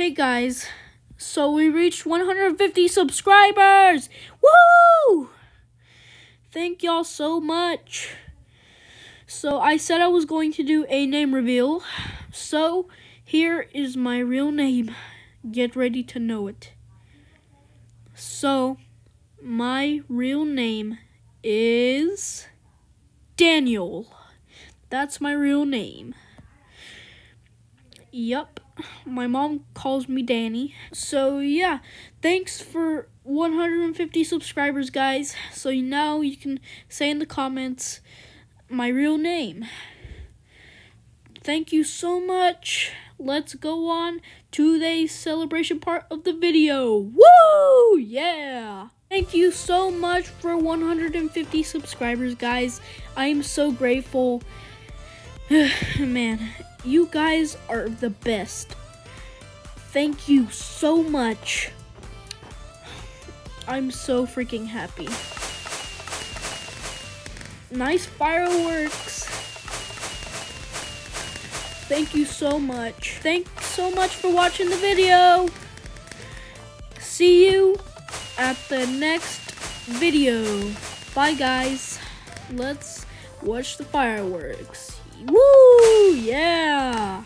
Hey guys, so we reached 150 subscribers! Woo! Thank y'all so much. So I said I was going to do a name reveal. So here is my real name. Get ready to know it. So my real name is Daniel. That's my real name. Yup, my mom calls me Danny. So yeah, thanks for 150 subscribers, guys. So now you can say in the comments my real name. Thank you so much. Let's go on to the celebration part of the video. Woo! Yeah! Thank you so much for 150 subscribers, guys. I am so grateful. Man, you guys are the best. Thank you so much. I'm so freaking happy. Nice fireworks. Thank you so much. Thanks so much for watching the video. See you at the next video. Bye guys. Let's watch the fireworks. Woo! Yeah!